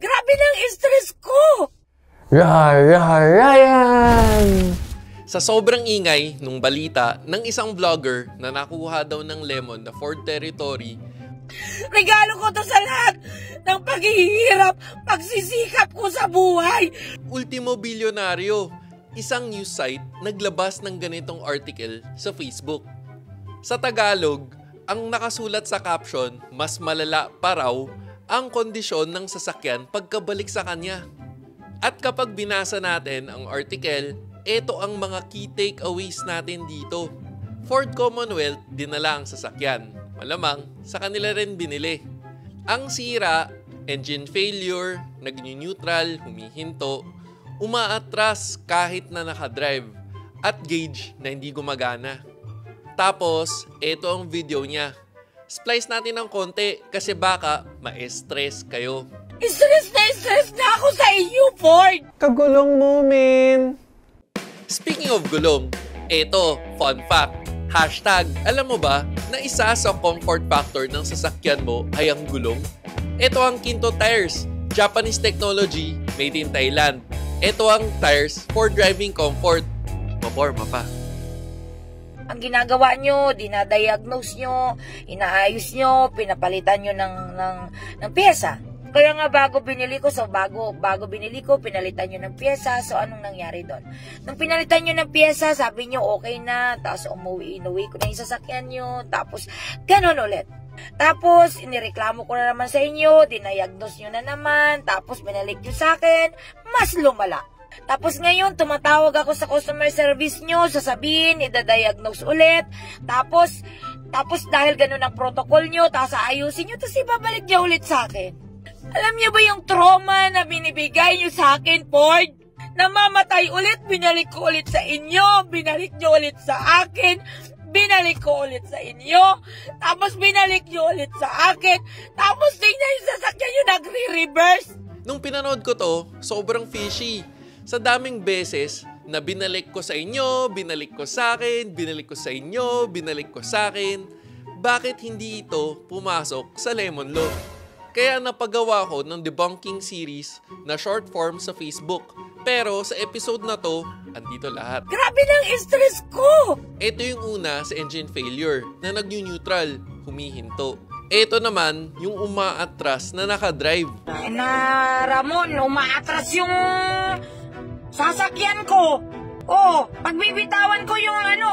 Grabe ng stress ko! Ryan! Sa sobrang ingay nung balita ng isang vlogger na nakuha daw ng lemon na Ford Territory, Regalo ko to sa lahat ng paghihirap, pagsisikap ko sa buhay. Ultimo Bilyonaryo, isang news site naglabas ng ganitong article sa Facebook. Sa Tagalog, ang nakasulat sa caption, mas malala pa raw ang kondisyon ng sasakyan pagkabalik sa kanya. At kapag binasa natin ang article, ito ang mga key takeaways natin dito. Ford Commonwealth dinala ang sasakyan. Malamang sa kanila rin binili. Ang sira, engine failure, nag-neutral, humihinto, umaatras kahit na nakadrive, at gauge na hindi gumagana. Tapos, ito ang video niya. Splice natin ng konti kasi baka ma-stress kayo. Stress na stress na ako sa iyo, Ford! Kagulong mo, men. Speaking of gulong, ito, fun fact. Hashtag, alam mo ba na isa sa comfort factor ng sasakyan mo ay ang gulong? Ito ang Kinto Tires, Japanese technology made in Thailand. Ito ang tires for driving comfort. Maporma pa. Ang ginagawa nyo, dinadiagnose nyo, inaayos nyo, pinapalitan nyo ng, ng, ng pyesa. Kaya nga bago binili ko, so bago, bago binili ko, pinalitan nyo ng pyesa. So anong nangyari doon? Nung pinalitan nyo ng pyesa, sabi nyo okay na, tapos umuwi, inuwi ko na yung sasakyan nyo, tapos ganun ulit. Tapos, inireklamo ko na naman sa inyo, dinayagnos nyo na naman, tapos binalik nyo sa akin, mas lumala. Tapos ngayon, tumatawag ako sa customer service nyo, sasabihin, idadiagnose ulit. Tapos, tapos dahil ganun ang protocol nyo, tapos aayusin nyo, tapos ibabalik nyo ulit sa akin. Alam niyo ba yung trauma na binibigay nyo sa akin, Ford? Namamatay ulit, binalik ko ulit sa inyo, binalik nyo ulit sa akin, binalik ko ulit sa inyo, tapos binalik nyo ulit sa akin, tapos tingnan yung sasakyan nyo nagre-reverse. Nung pinanood ko to, sobrang fishy. Sa daming beses na binalik ko sa inyo, binalik ko sa akin, binalik ko sa inyo, binalik ko sa akin, bakit hindi ito pumasok sa Lemon Law? Kaya napagawa ko ng debunking series na short form sa Facebook. Pero sa episode na to, andito lahat. Grabe ng stress ko! Ito yung una sa engine failure na nag-neutral, humihinto. Ito naman yung umaatras na nakadrive. Na, Ramon, umaatras yung sasakyan ko. Oh, pagbibitawan ko yung ano,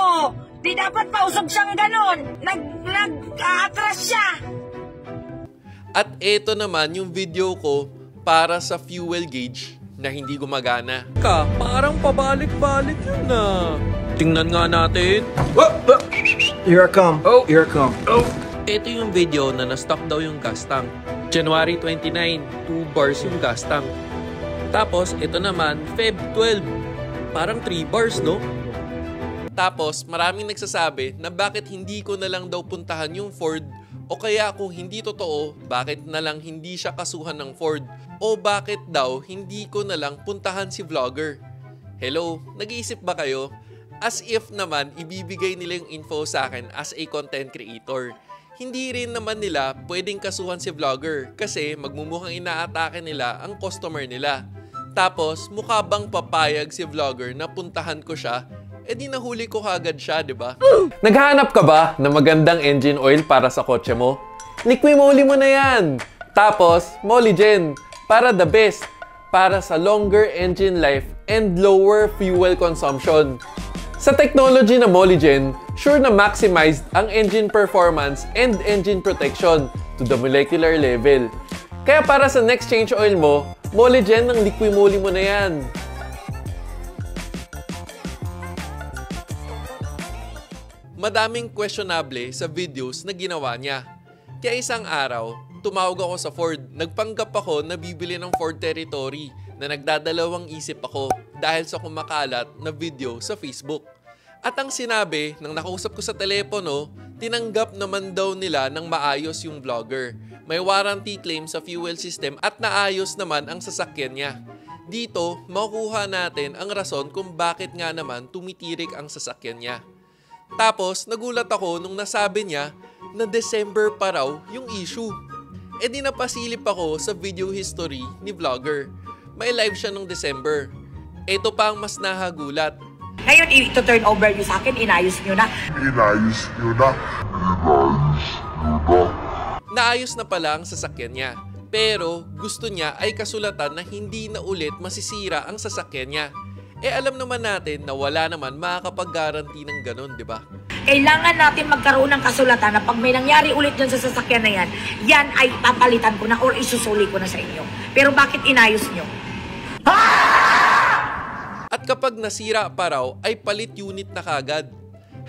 di dapat pausog siyang ganon. Nag, nag-aatras siya. At ito naman yung video ko para sa fuel gauge na hindi gumagana. Ka, parang pabalik-balik yun na. Tingnan nga natin. Here I come. Oh, here I come. Ito yung video na na-stop daw yung gas tank. January 29, 2 bars yung gas tank. Tapos, ito naman, Feb 12. Parang 3 bars, no? Tapos, maraming nagsasabi na bakit hindi ko na lang daw puntahan yung Ford o kaya kung hindi totoo, bakit na lang hindi siya kasuhan ng Ford? O bakit daw hindi ko na lang puntahan si vlogger? Hello, nag-iisip ba kayo? As if naman ibibigay nila yung info sa akin as a content creator. Hindi rin naman nila pwedeng kasuhan si vlogger kasi magmumukhang inaatake nila ang customer nila. Tapos mukha bang papayag si vlogger na puntahan ko siya eh di nahuli ko kagad siya, di ba? Naghahanap ka ba ng magandang engine oil para sa kotse mo? Liquimoli mo na yan! Tapos, Moligen, para the best, para sa longer engine life and lower fuel consumption. Sa technology na Moligen, sure na maximized ang engine performance and engine protection to the molecular level. Kaya para sa next change oil mo, Moligen ng Liquimoli mo na yan. madaming questionable sa videos na ginawa niya. Kaya isang araw, tumawag ako sa Ford. Nagpanggap ako na bibili ng Ford Territory na nagdadalawang isip ako dahil sa kumakalat na video sa Facebook. At ang sinabi ng nakausap ko sa telepono, tinanggap naman daw nila ng maayos yung vlogger. May warranty claim sa fuel system at naayos naman ang sasakyan niya. Dito, makukuha natin ang rason kung bakit nga naman tumitirik ang sasakyan niya. Tapos, nagulat ako nung nasabi niya na December pa raw yung issue. E di napasilip ako sa video history ni vlogger. May live siya nung December. Ito pa ang mas nahagulat. Ngayon, ito-turn over nyo sa akin, inayos nyo na. Inayos nyo na. Inayos nyo na. Naayos na pala ang sasakyan niya. Pero gusto niya ay kasulatan na hindi na ulit masisira ang sasakyan niya. Eh alam naman natin na wala naman makakapag-guarantee ng ganun, di ba? Kailangan natin magkaroon ng kasulatan na pag may nangyari ulit dyan sa sasakyan na yan, yan ay papalitan ko na or isusuli ko na sa inyo. Pero bakit inayos nyo? At kapag nasira pa raw, ay palit unit na kagad.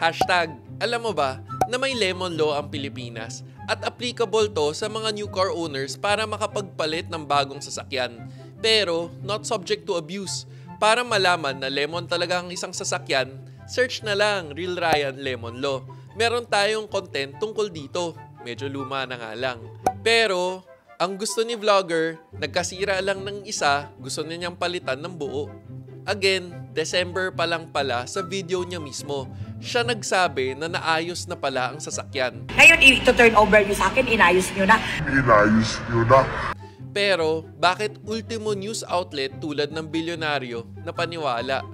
Hashtag, alam mo ba na may lemon law ang Pilipinas at applicable to sa mga new car owners para makapagpalit ng bagong sasakyan. Pero not subject to abuse. Para malaman na lemon talaga ang isang sasakyan, search na lang Real Ryan Lemon Law. Meron tayong content tungkol dito. Medyo luma na nga lang. Pero ang gusto ni vlogger, nagkasira lang ng isa, gusto niya niyang palitan ng buo. Again, December pa lang pala sa video niya mismo. Siya nagsabi na naayos na pala ang sasakyan. Ngayon, ito-turn over nyo sa akin, inayos nyo na. Inayos nyo na. Pero bakit ultimo news outlet tulad ng bilyonaryo na paniwala?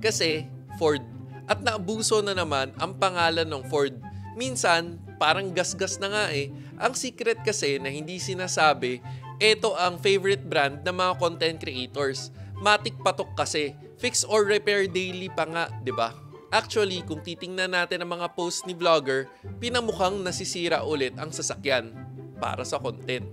Kasi Ford. At naabuso na naman ang pangalan ng Ford. Minsan, parang gasgas na nga eh. Ang secret kasi na hindi sinasabi, ito ang favorite brand ng mga content creators. Matik patok kasi. Fix or repair daily pa nga, ba? Actually, kung titingnan natin ang mga post ni vlogger, pinamukhang nasisira ulit ang sasakyan para sa content.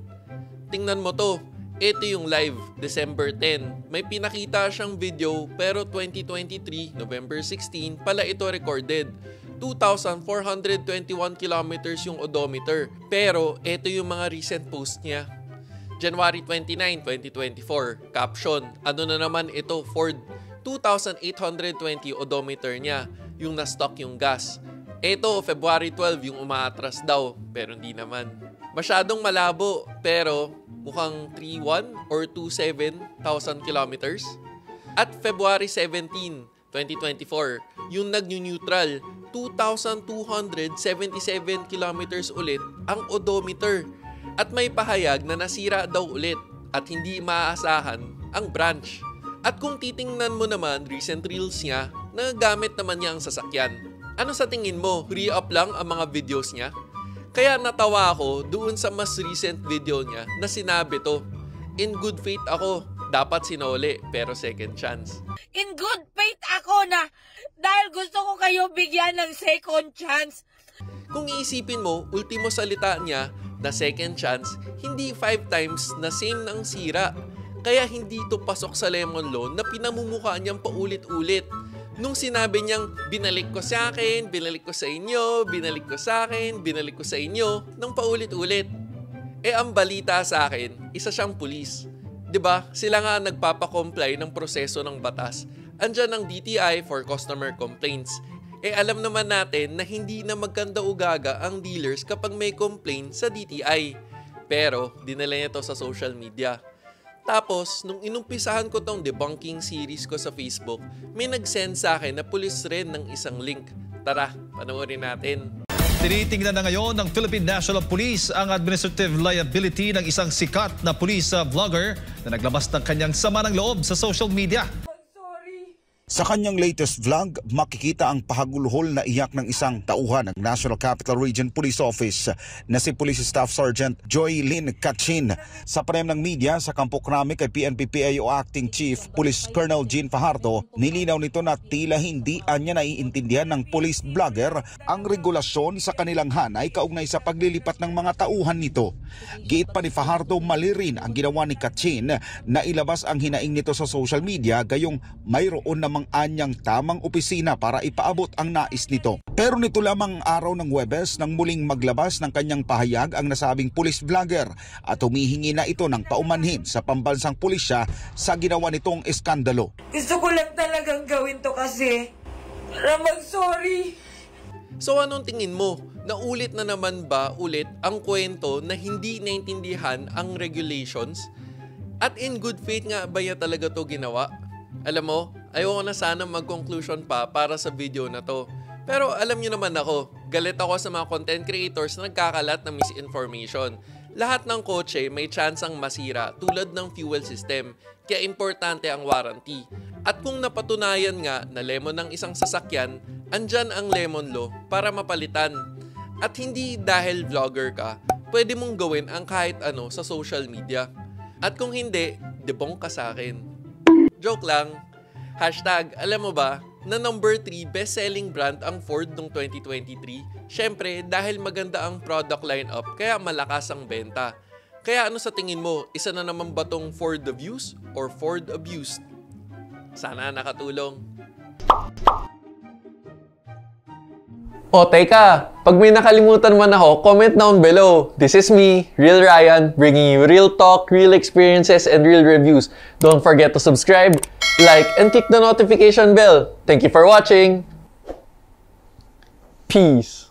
Tingnan mo to. Ito yung live, December 10. May pinakita siyang video pero 2023, November 16, pala ito recorded. 2,421 kilometers yung odometer. Pero ito yung mga recent post niya. January 29, 2024. Caption, ano na naman ito, Ford. 2,820 odometer niya, yung na-stock yung gas. Ito, February 12, yung umaatras daw, pero hindi naman. Masyadong malabo, pero mukhang 31 or 27,000 kilometers. At February 17, 2024, yung nag-neutral, 2,277 kilometers ulit ang odometer. At may pahayag na nasira daw ulit at hindi maaasahan ang branch. At kung titingnan mo naman recent reels niya, nagagamit naman niya ang sasakyan. Ano sa tingin mo? Re-up lang ang mga videos niya? Kaya natawa ako doon sa mas recent video niya na sinabi to, In good faith ako, dapat sinole pero second chance. In good faith ako na dahil gusto ko kayo bigyan ng second chance. Kung iisipin mo, ultimo salita niya na second chance, hindi five times na same ng sira. Kaya hindi to pasok sa lemon law na pinamumukha niyang paulit-ulit. Nung sinabi niyang binalik ko sa akin, binalik ko sa inyo, binalik ko sa akin, binalik ko sa inyo, nang paulit-ulit. Eh ang balita sa akin, isa siyang pulis. 'Di ba? Sila nga nagpapa-comply ng proseso ng batas. Andiyan ang DTI for customer complaints. Eh alam naman natin na hindi na magkanda ugaga ang dealers kapag may complaint sa DTI. Pero dinala niya to sa social media. Tapos, nung inumpisahan ko tong debunking series ko sa Facebook, may nag-send sa akin na pulis rin ng isang link. Tara, panoorin natin. Tinitingnan na ngayon ng Philippine National Police ang administrative liability ng isang sikat na police uh, vlogger na naglabas ng kanyang sama ng loob sa social media. Sa kanyang latest vlog, makikita ang pahagulhol na iyak ng isang tauhan ng National Capital Region Police Office na si Police Staff Sergeant Joy Lynn Kachin. Sa panayam ng media sa Kampo Krami kay PNP-PAO Acting Chief Police Colonel Jean Fajardo, nilinaw nito na tila hindi anya naiintindihan ng police vlogger ang regulasyon sa kanilang hanay kaugnay sa paglilipat ng mga tauhan nito. Giit pa ni Fajardo mali rin ang ginawa ni Kachin na ilabas ang hinaing nito sa social media gayong mayroon namang anyang tamang opisina para ipaabot ang nais nito. Pero nito lamang araw ng Webes nang muling maglabas ng kanyang pahayag ang nasabing police vlogger at humihingi na ito ng paumanhin sa pambansang pulisya sa ginawa nitong eskandalo. Gusto ko lang talagang gawin to kasi para mag-sorry. So anong tingin mo? Naulit na naman ba ulit ang kwento na hindi naintindihan ang regulations? At in good faith nga ba niya talaga to ginawa? Alam mo, ayoko na sana mag-conclusion pa para sa video na to. Pero alam niyo naman ako, galit ako sa mga content creators na nagkakalat ng misinformation. lahat ng kotse may tsansang masira tulad ng fuel system, kaya importante ang warranty. At kung napatunayan nga na lemon ng isang sasakyan, andyan ang lemon law para mapalitan. At hindi dahil vlogger ka, pwede mong gawin ang kahit ano sa social media. At kung hindi, debong ka sa akin. Joke lang. Hashtag, alam mo ba, na number 3 best-selling brand ang Ford noong 2023? Syempre, dahil maganda ang product lineup, kaya malakas ang benta. Kaya ano sa tingin mo, isa na naman ba tong Ford abuse or Ford abused? Sana nakatulong. O teka, pag may nakalimutan man ako, comment down below. This is me, Real Ryan, bringing you real talk, real experiences, and real reviews. Don't forget to subscribe, like, and click the notification bell. Thank you for watching. Peace.